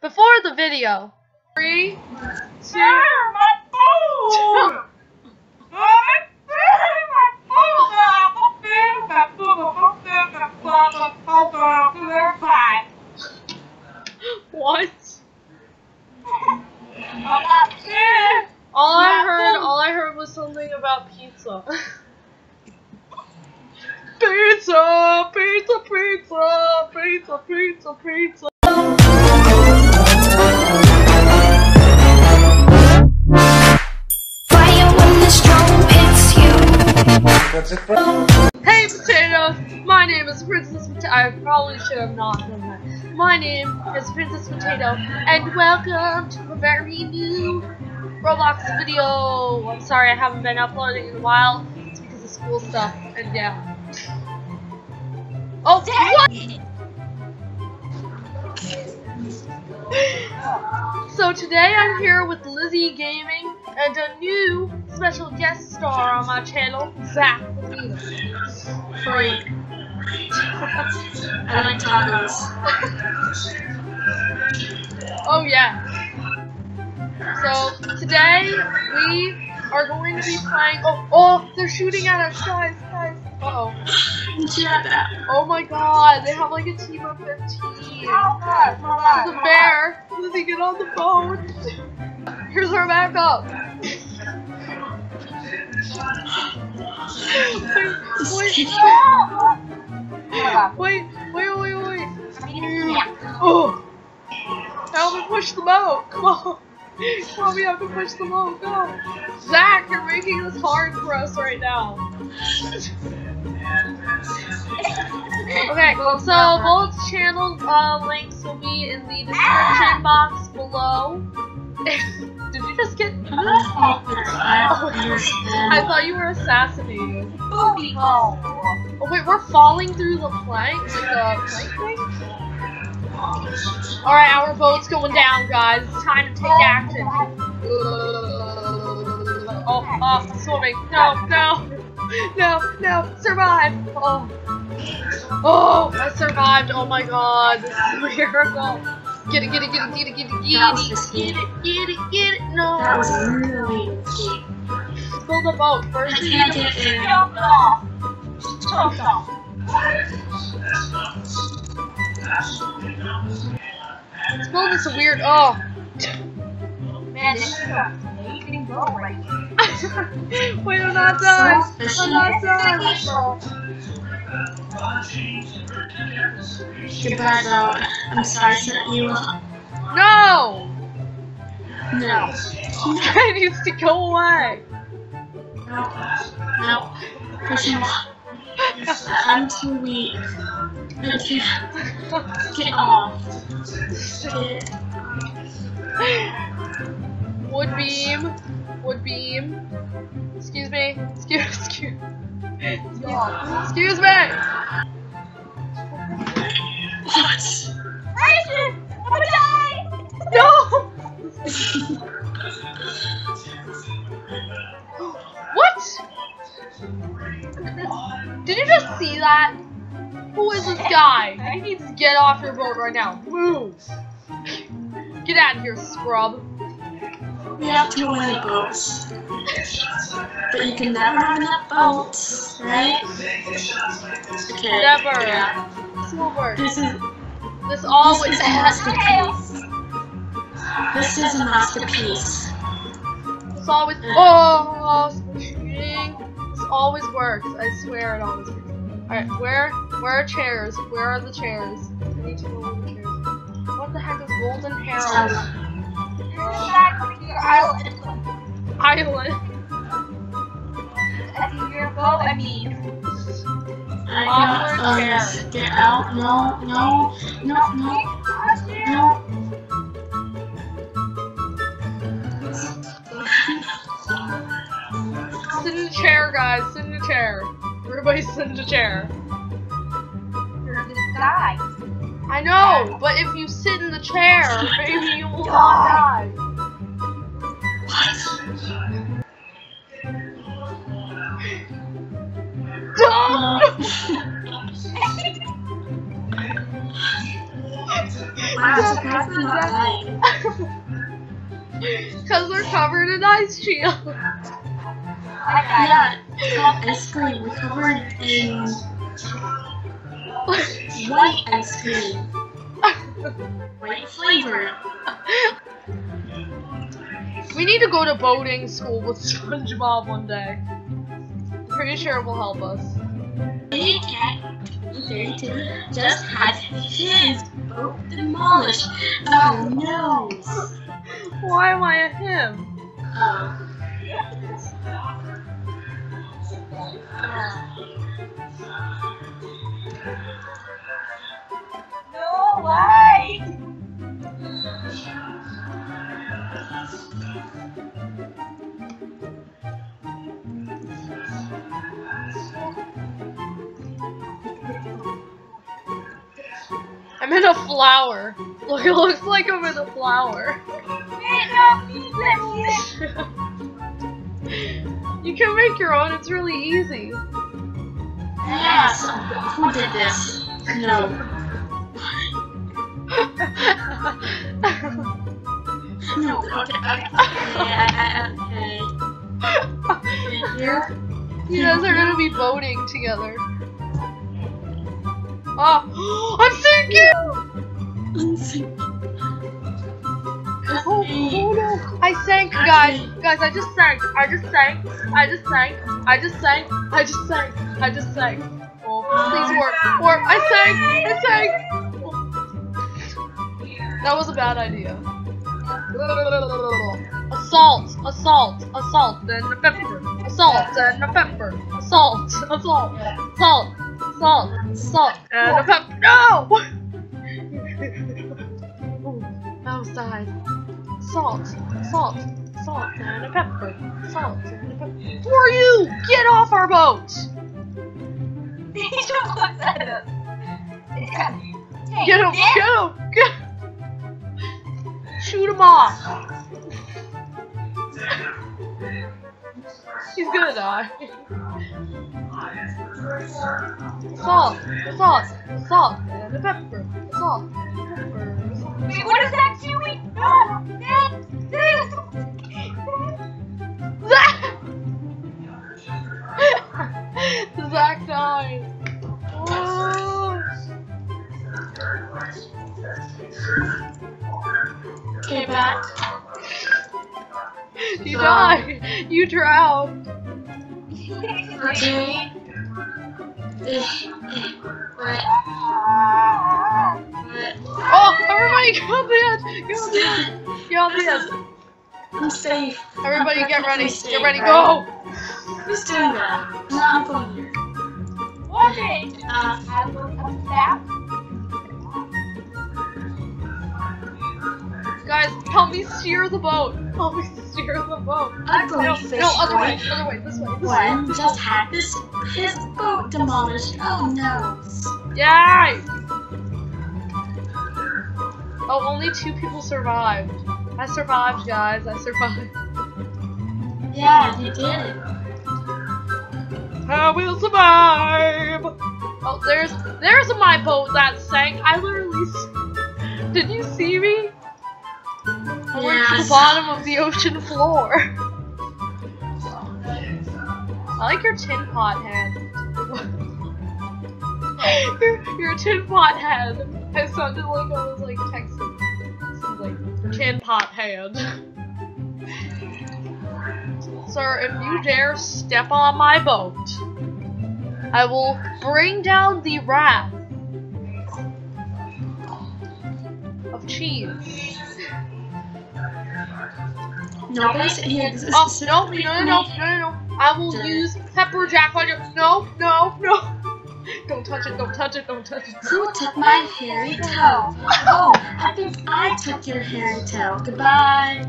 before the video. Three, two, what? All I heard, all I heard was something about pizza. pizza, pizza, pizza, pizza, pizza, pizza. Hey potatoes! My name is Princess Potato. I probably should have not done that. My name is Princess Potato, and welcome to a very new Roblox video. I'm sorry I haven't been uploading in a while. It's because of school stuff, and yeah. Oh, what? So today I'm here with Lizzie Gaming and a new special guest star on my channel, Zach. Free. I like tacos. Oh yeah. So today we are going to be playing. Oh, oh, they're shooting at us, guys, guys. Uh oh. Oh my God, they have like a team of 15. The bear. Lizzie, get on the boat. Here's our backup. wait, wait, wait, wait, wait, wait. Oh. Help me push the boat. Come on. Come on, we have to push the boat. Go. Zach, you're making this hard for us right now. Okay, so both channel uh, links will be in the description box below. Did you just get? Oh, I thought you were assassinated. Oh wait, we're falling through the plank, like the plank thing. All right, our boat's going down, guys. It's time to take action. Oh, oh, swimming. No, no, no, no. Survive. Oh. Oh, I survived. Oh my god, this is a miracle. Get it, get it, get it, get it, get it, get it, get it, get it, get it. No. That was really risky. Build a boat I first. can't get in. Let's build this weird. Oh. Man, this is a amazing boat right here. Wait, I'm not done. I'm not done. Goodbye, though. I'm sorry to set you up. No. No. It needs to go away. No. No. Off. I'm too weak. I can't. Get off. Get. Wood beam. Wood beam. Excuse me. Excuse excuse. Excuse me. What? No. What? Did you just see that? Who is this guy? He needs to get off your boat right now. Move. Get out of here, scrub. We have to win the boats. But you can never have enough boats, right? Okay. Never. Yeah. Work. This is This always this is a masterpiece. This is a masterpiece. This always. Oh. This always works. I swear it always works. Alright, where where are chairs? Where are the chairs? I need to where the chairs. What the heck is Golden Herald? Island. I got oh, Awkward this. Get out. No, no, no, no, no. Sit in the chair, guys. Sit in the chair. Everybody sit in the chair. You're gonna die. I know, but if you sit in the chair, maybe you will not die. Because they're covered in ice shield. Yeah, ice cream. We're covered in white ice cream. White flavor. we need to go to boating school with SpongeBob one day. Pretty sure it will help us. Big Cat Fairy Tale just had his boat demolished. Oh no! Why am I a him? Oh. No a flower. Look, it looks like I'm in a flower. Wait, no, please let me in. you can make your own, it's really easy. Yes. Who did this? No. No. Okay. Okay. Okay. you guys are gonna be boating together. Oh, I'm sinking! I'm sinking. Oh, oh no! I sank, guys! Guys, I just sank! I just sank! I just sank! I just sank! I just sank! I just sank! Oh, please work! Work! I sank! I sank! That was a bad idea. Assault! Assault! Assault! And a pepper! Assault! And a pepper! Assault! Assault! Assault! Assault! Assault! And uh, a pepper! No! Outside. Salt, salt, salt, and a pepper. Salt, and a pepper. Who are you? Get off our boat! He just looks at us. Yeah. Hey, Get him! Get him! Get Shoot him off! He's gonna die. Salt, salt, salt, and a pepper. Salt, pepper. Wait, what is that doing? No! That, that, Zach! Died. Okay, back. You died. You drowned. Oh, everybody get on the edge. Get on the edge. Get on the edge. I'm safe. Everybody I'm get ready. perfectly Get ready. right? Go. Who's doing that? No, I'm going here. Okay. Uh, help me steer the boat. Help me steer the boat. I'm going No, fish no, other way, other way, this way, this way. One just had this his boat demolished. Oh no. Yay! Oh, only two people survived. I survived, guys. I survived. Yeah, you did it. I will survive. Oh, there's there's my boat that sank. I literally. Did you see me? I went to the bottom of the ocean floor. I like your tin pot head. your, your tin pot head. I sounded like I was like texting. This is like tin pot head. Sir, if you dare step on my boat, I will bring down the wrath of cheese. Here. This is Oh, no, no, no, no, no, no, no. I will Sure. use pepper jack on your. No, no, no. Don't touch it, don't touch it, don't touch it. Who took my hairy toe? Oh, I think I took your hairy toe. Goodbye.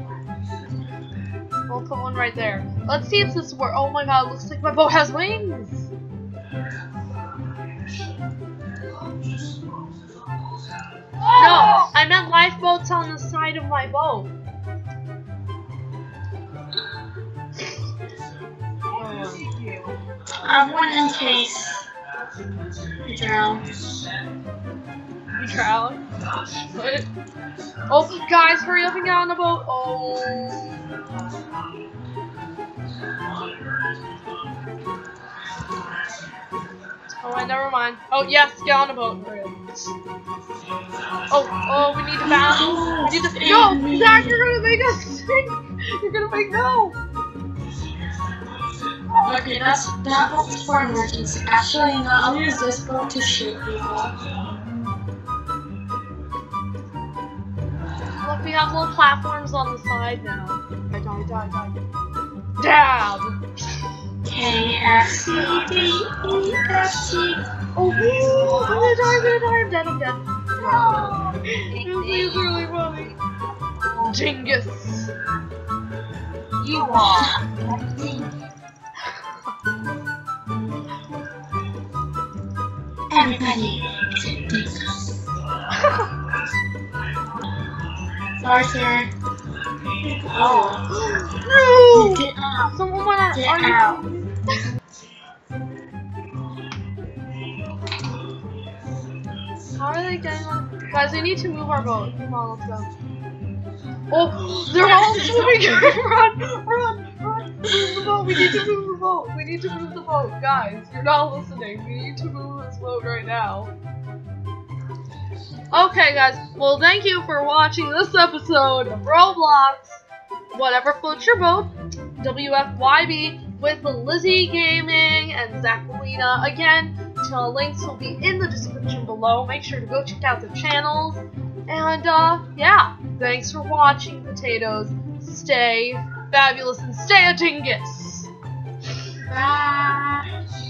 We'll put one right there. Let's see if this works. Oh my god, it looks like my boat has wings. No, I meant lifeboats on the side of my boat. I one in case I drown. You drown. What? Oh, guys, hurry up and get on the boat. Oh. Oh, wait, never mind. Oh, yes, get on the boat. Oh, oh, we need to to. No, Zach, you're gonna make us sink. You're gonna make no. Okay, that's that boat's for emergency. Actually, no, I'll use this boat to shoot people. Look, we have little platforms on the side now. Die, die, die, die. Dab. K F C D E F G. Oh, woo, I'm gonna die, I'm gonna die, I'm dead, I'm dead. This is really funny. Genghis. You are. Everybody. Arthur. Oh. no! Get out. Someone went on. Get are out. How are they getting on? Guys, we need to move our boat. Come on, let's go. Oh, they're all moving! run, run, run! Move the boat. We need to move the boat. We need to move the boat, guys. You're not listening. We need to move this boat right now. Okay, guys. Well, thank you for watching this episode of Roblox. Whatever floats your boat. WFYB with Lizzie Gaming and Zachalina. Again, channel links will be in the description below. Make sure to go check out their channels. And uh, yeah, thanks for watching, potatoes. Stay fabulous and stay a dingus. Bye.